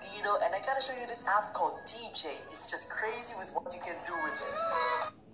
Dino, and I gotta show you this app called DJ. It's just crazy with what you can do with it.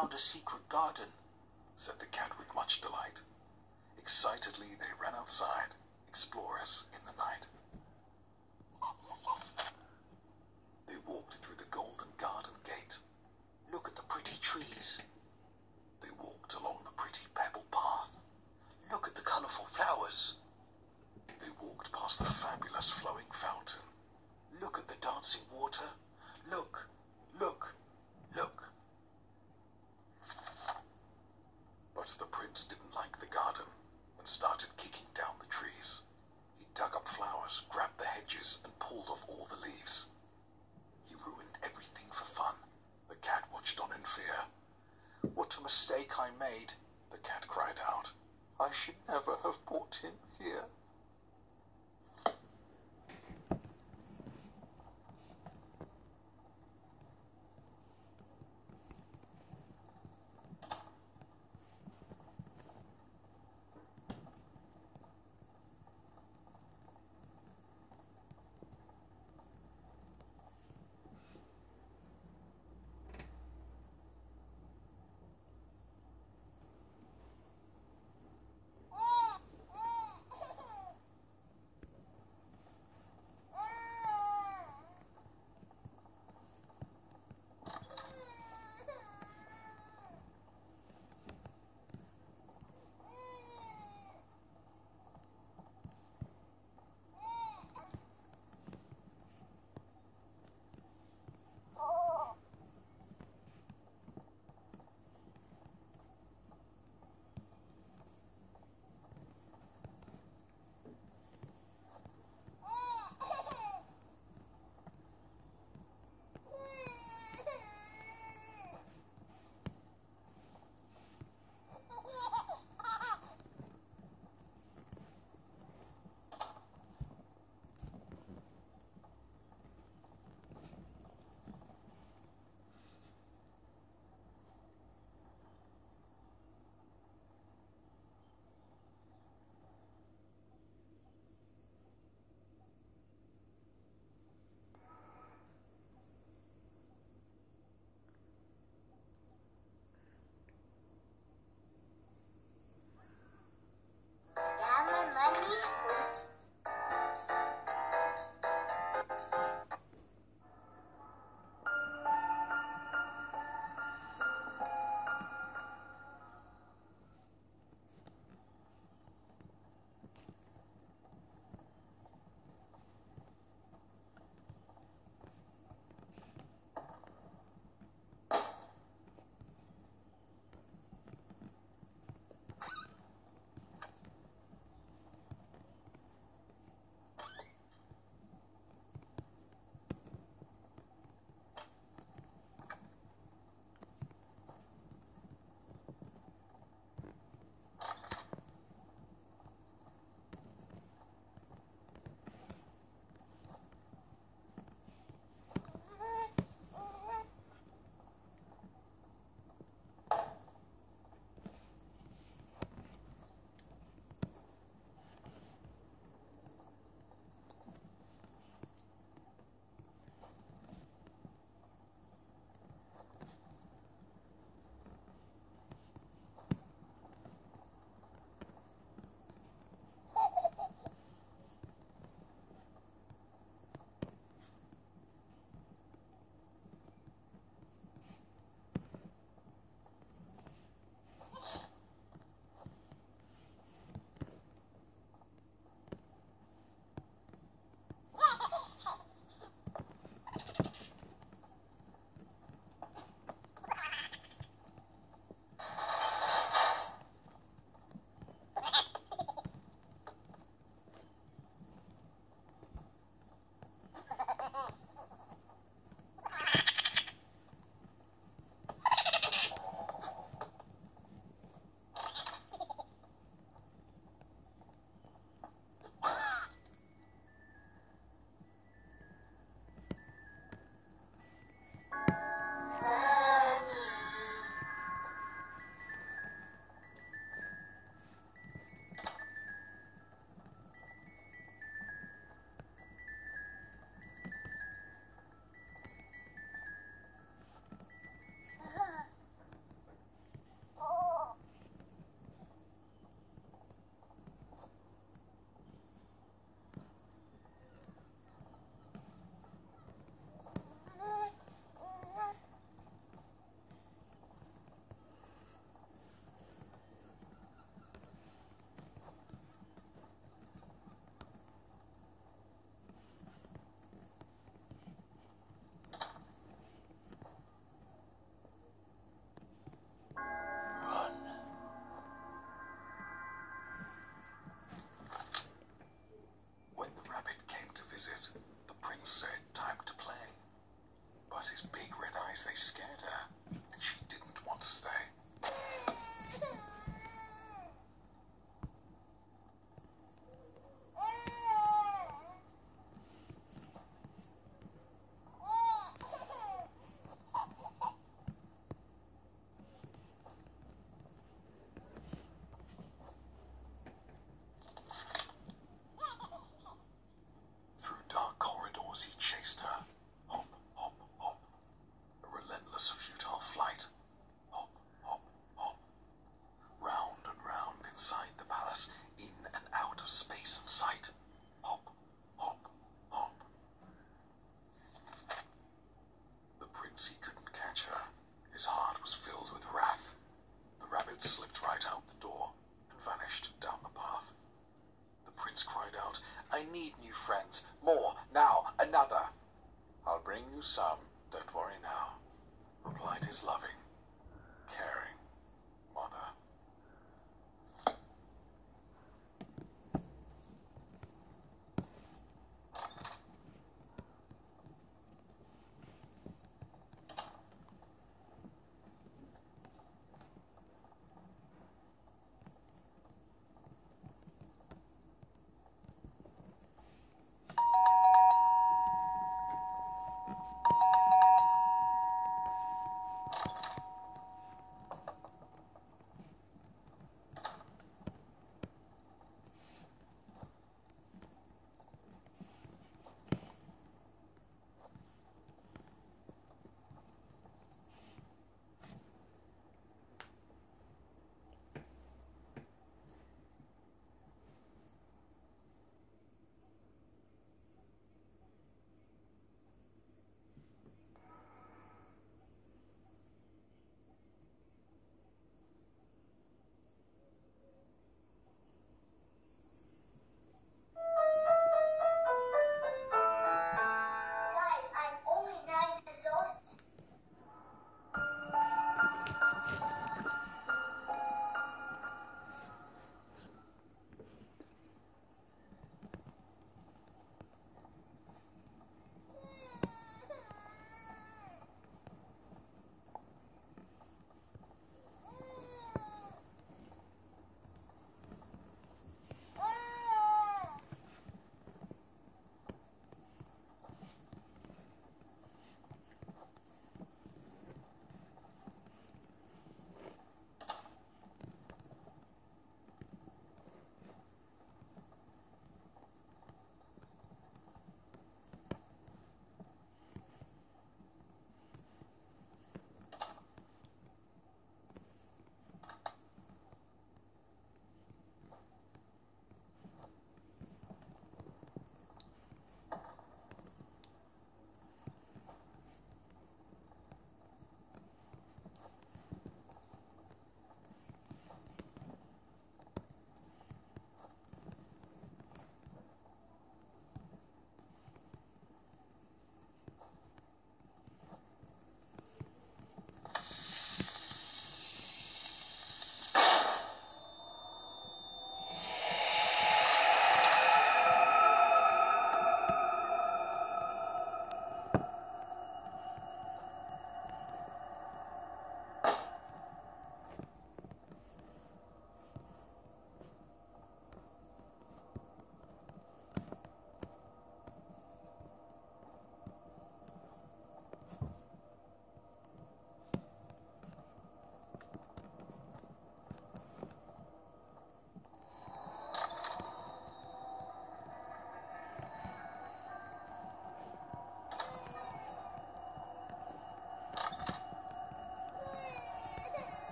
Found a secret garden, said the cat with much delight. Excitedly, they ran outside, explorers in the night. They walked through the golden garden gate. Look at the pretty trees. They walked along the pretty pebble path. Look at the colourful flowers. They walked past the fabulous flowing fountain. Look at the dancing water. Look, look, look. But the prince didn't like the garden and started kicking down the trees. He dug up flowers, grabbed the hedges, and pulled off all the leaves. He ruined everything for fun. The cat watched on in fear. What a mistake I made, the cat cried out. I should never have brought him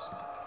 Thanks.